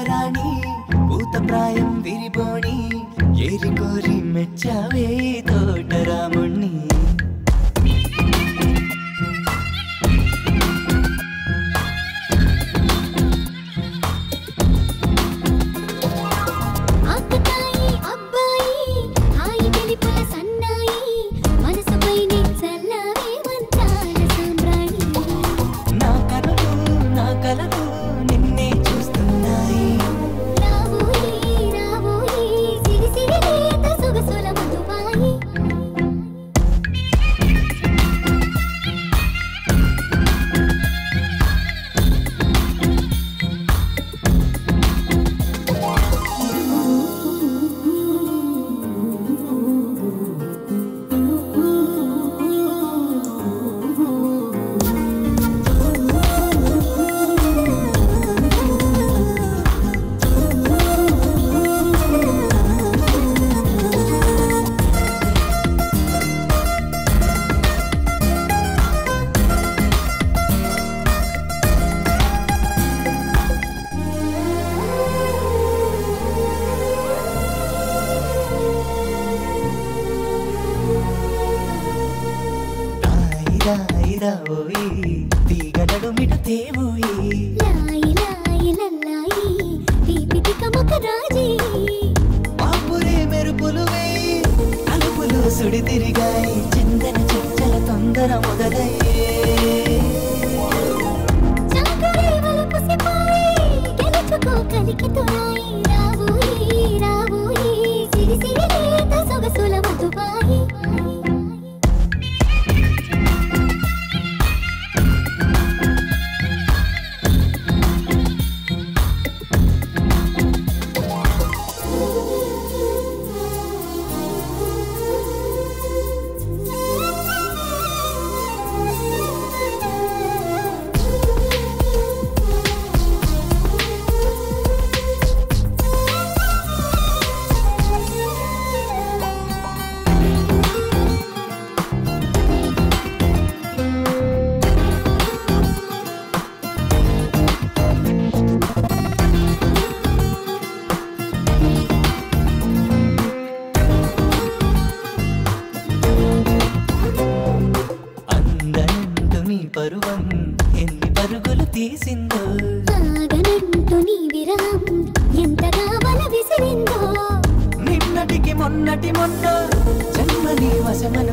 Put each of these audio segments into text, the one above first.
యువరాణి భూత ప్రాయం విరిపోణి ఏరి కోరి మెచ్చావే ಗಿಡವೋಯಿ ತೀಗಡಡು ಮಿಡುತ್ತೇವೋಯಿ ಲಾಯಿ సుడి తిరిగాయి. చిందన చర్చల తొందర మొదలై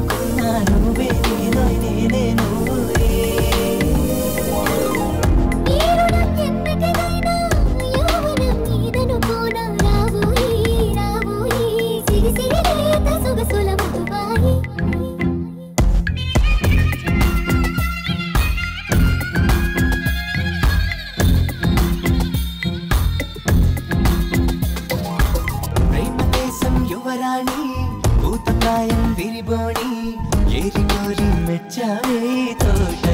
అనుకున్నా నువ్వే. నేనో నేనే నువ్వే യുവരാണി ഭൂതപ്രായം വിരിബോണി চাই তোকে